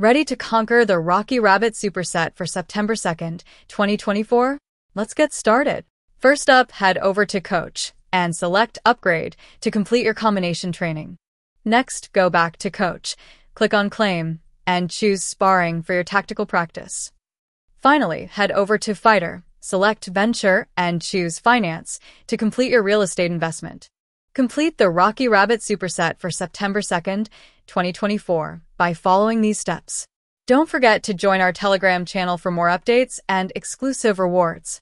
Ready to conquer the Rocky Rabbit superset for September 2nd, 2024? Let's get started. First up, head over to Coach and select Upgrade to complete your combination training. Next, go back to Coach, click on Claim, and choose Sparring for your tactical practice. Finally, head over to Fighter, select Venture, and choose Finance to complete your real estate investment. Complete the Rocky Rabbit superset for September 2nd, 2024 by following these steps. Don't forget to join our Telegram channel for more updates and exclusive rewards.